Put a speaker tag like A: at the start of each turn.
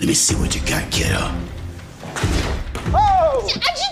A: Let me see what you got, kiddo.
B: Oh!